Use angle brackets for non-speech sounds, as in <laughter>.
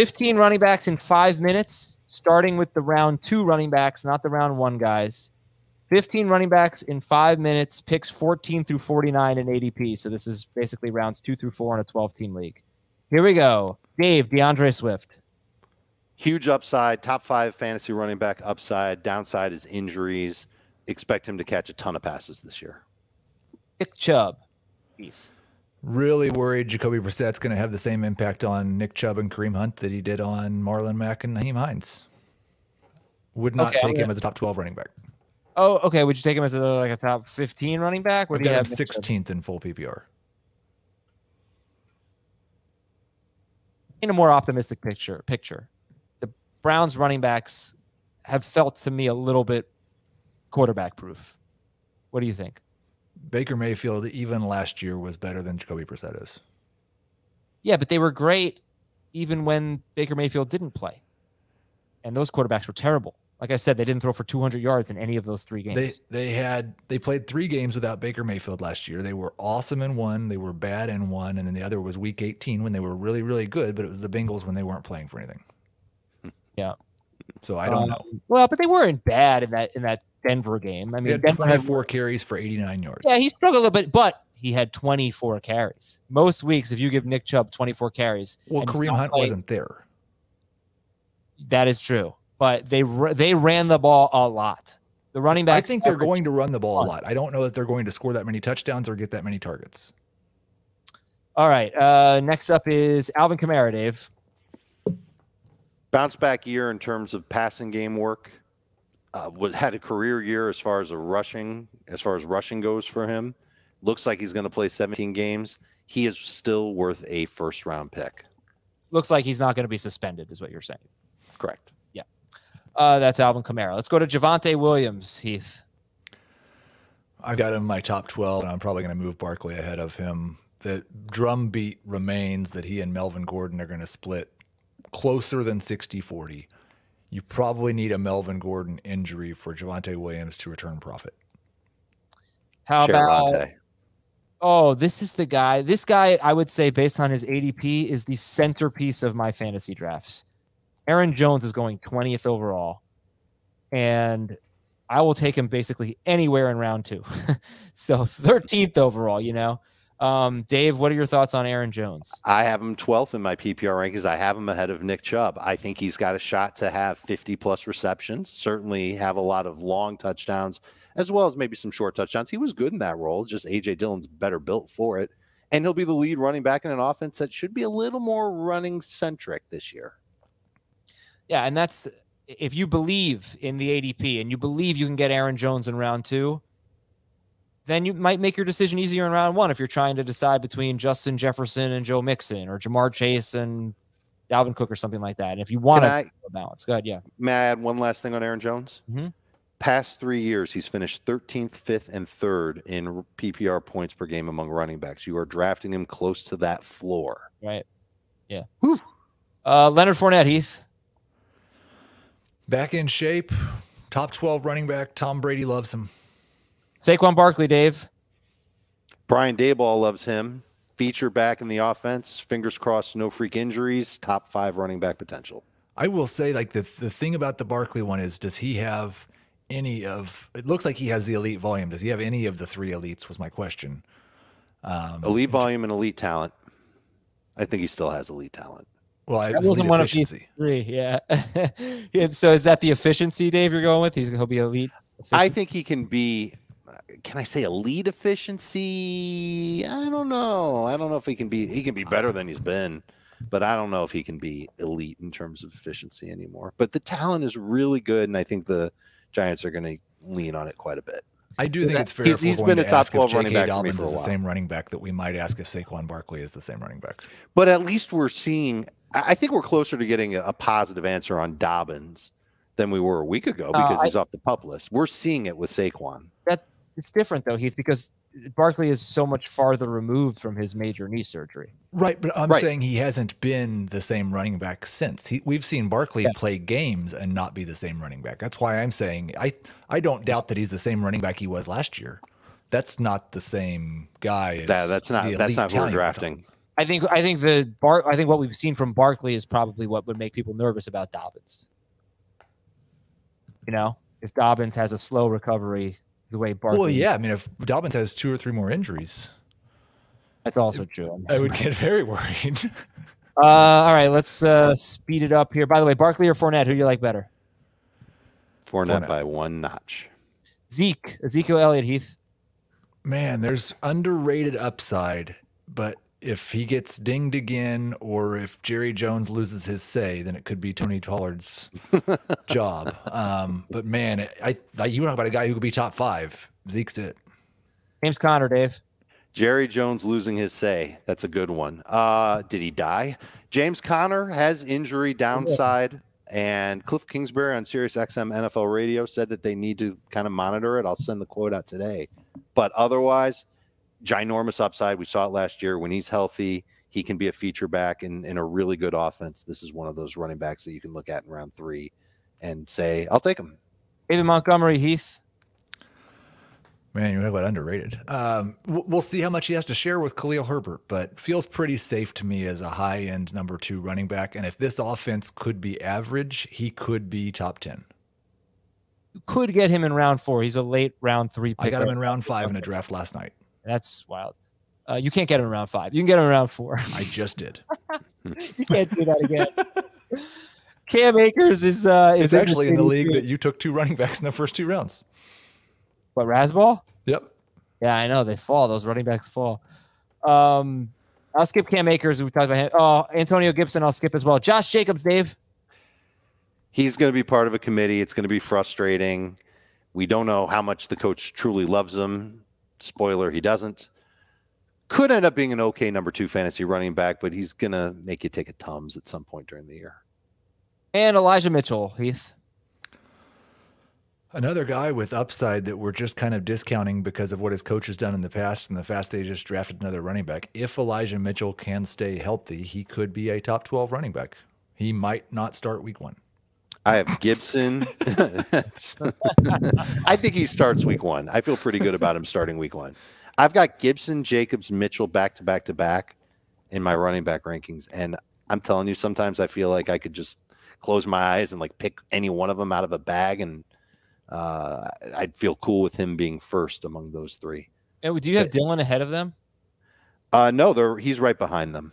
15 running backs in five minutes, starting with the round two running backs, not the round one guys. 15 running backs in five minutes, picks 14 through 49 in ADP. So this is basically rounds two through four in a 12 team league. Here we go. Dave, D'Andre Swift. Huge upside, top five fantasy running back upside. Downside is injuries. Expect him to catch a ton of passes this year. Nick Chubb. Heath. Really worried Jacoby Brissett's going to have the same impact on Nick Chubb and Kareem Hunt that he did on Marlon Mack and Nyheim Hines. Would not Okay, take I'm him as a top 12 running back. Oh, okay. Would you take him as a, like a top 15 running back? Where I've do you have Nick Chubb? 16th in full PPR. in a more optimistic picture picture the browns running backs have felt to me a little bit quarterback proof what do you think Baker Mayfield, even last year, was better than Jacoby Brissett is. yeah but they were great even when baker mayfield didn't play and those quarterbacks were terrible like i said they didn't throw for 200 yards in any of those three games They they had they played three games without Baker Mayfield last year. They were awesome in one, they were bad in one, and then the other was Week 18 when they were really really good, but it was the Bengals when they weren't playing for anything. Yeah. So I don't Um, know. well but they weren't bad in that in that denver game i He mean had denver had 24 carries for 89 yards. Yeah, he struggled a little bit, but he had 24 carries. Most weeks, if you give Nick Chubb 24 carries, Well, Kareem Hunt playing- wasn't there. That is true, but they they ran the ball a lot. The running back. I think they're going to run the ball a lot. I don't know that they're going to score that many touchdowns or get that many targets. All right. Uh, next up is Alvin Kamara, Dave. Bounce back year in terms of passing game work. Uh, was, had a career year as far as a rushing, as far as rushing goes for him. Looks like he's going to play 17 games. He is still worth a first round pick. Looks like he's not going to be suspended, is what you're saying. Correct. Uh, that's Alvin Kamara. Let's go to Javonte Williams, Heath. I've got him in my top 12, and I'm probably going to move Barkley ahead of him. The drumbeat remains that he and Melvin Gordon are going to split closer than 60 40. You probably need a Melvin Gordon injury for Javonte Williams to return profit. How about? Sharonte. Oh, this is the guy. This guy, I would say, based on his ADP, is the centerpiece of my fantasy drafts. Aaron Jones is going 20th overall, and I will take him basically anywhere in round two. <laughs> so 13th overall, you know. Um, Dave, what are your thoughts on Aaron Jones? I have him 12th in my PPR rankings. I have him ahead of Nick Chubb. I think he's got a shot to have 50 plus receptions, certainly have a lot of long touchdowns, as well as maybe some short touchdowns. He was good in that role, just AJ Dillon's better built for it. And he'll be the lead running back in an offense that should be a little more running centric this year. Yeah, and that's if you believe in the ADP and you believe you can get Aaron Jones in round two, then you might make your decision easier in round one if you're trying to decide between Justin Jefferson and Joe Mixon or Ja'Marr Chase and Dalvin Cook or something like that. And if you want Can to I, balance, go ahead. Yeah. may I add one last thing on Aaron Jones? Mhm. Past three years, he's finished 13th, 5th, and 3rd in PPR points per game among running backs. You are drafting him close to that floor. Right. Yeah. Uh, Leonard Fournette, Heath. Back in shape, top 12 running back. Tom Brady loves him. Saquon Barkley, Dave. Brian Daboll loves him. Feature back in the offense. Fingers crossed, no freak injuries. Top five running back potential. I will say, like the the thing about the Barkley one is, does he have any of? It looks like he has the elite volume. Does he have any of the three elites? Was my question. Um, Elite volume and elite talent. I think he still has elite talent. well, I That was wasn't elite one of these three. Yeah. <laughs> Yeah, so is that the efficiency, Dave? You're going with? He's he'll be elite. I think he can be. Can I say elite efficiency? I don't know. I don't know if he can be. He can be better than he's been, but I don't know if he can be elite in terms of efficiency anymore. But the talent is really good, and I think the Giants are going to lean on it quite a bit. I do think it's fair. He's- if we're he's going been to a top 12 running J.K. back for me Dobbins for a is the same running back that we might ask if Saquon Barkley is the same running back. But at least we're seeing. I I think we're closer to getting a, a positive answer on Dobbins than we were a week ago Uh, because I- he's off the pup list. We're seeing it with Saquon. that it's different though, Heath, because Barkley is so much farther removed from his major knee surgery. Right, but I'm Right. saying he hasn't been the same running back since. He, we've seen Barkley Yeah. play games and not be the same running back. That's why I'm saying I I don't doubt that he's the same running back he was last year. That's not the same guy. As That, that's not that's not who we're drafting. I think I think the Bar I think what we've seen from Barkley is probably what would make people nervous about Dobbins. You know, if Dobbins has a slow recovery, the way Barkley. Well, yeah. I mean, if Dobbins has two or three more injuries, that's also true. <laughs> I would get very worried. <laughs> uh, all right, let's uh, speed it up here. By the way, Barkley or Fournette, who do you like better? Fournette, Fournette. by one notch. Zeke, Ezekiel Elliott, Heath. Man, there's underrated upside, but if he gets dinged again or if Jerry Jones loses his say, then it could be Tony Pollard's <laughs> job. Um, but man, I, I you talk about a guy who could be top five. Zeke's it. James Conner, Dave. Jerry Jones losing his say. That's a good one. Uh, did he die? James Conner has injury downside. And Cliff Kingsbury on Sirius XM NFL radio said that they need to kind of monitor it. I'll send the quote out today. But otherwise, ginormous upside. We saw it last year. When he's healthy, he can be a feature back in, in a really good offense. This is one of those running backs that you can look at in round three and say, I'll take him. David Montgomery, Heath. Man, you're about underrated. Um, we'll see how much he has to share with Khalil Herbert, but feels pretty safe to me as a high end number two running back. And if this offense could be average, he could be top 10. You could get him in round four. He's a late round three. I got him in round five in a draft last night. That's wild. Uh, you can't get him around five. You can get him around four. <laughs> I just did. <laughs> you can't do that again. Cam Akers is uh is actually in the league that you took two running backs in the first two rounds. What Rasball? Yep. Yeah, I know they fall. Those running backs fall. Um, I'll skip Cam Akers. We talked about him. Oh, Antonio Gibson. I'll skip as well. Josh Jacobs, Dave. He's going to be part of a committee. It's going to be frustrating. We don't know how much the coach truly loves him. Spoiler, he doesn't. Could end up being an okay number two fantasy running back, but he's going to make you take a Tums at some point during the year. And Elijah Mitchell, Heath. Another guy with upside that we're just kind of discounting because of what his coach has done in the past and the fact they just drafted another running back. If Elijah Mitchell can stay healthy, he could be a top 12 running back. He might not start week one. I have Gibson. <laughs> I think he starts week one. I feel pretty good about him starting week one. I've got Gibson, Jacobs, Mitchell back to back to back in my running back rankings. And I'm telling you, sometimes I feel like I could just close my eyes and like pick any one of them out of a bag and uh, I'd feel cool with him being first among those three. And do you have but, Dillon ahead of them? Uh, no, they're he's right behind them.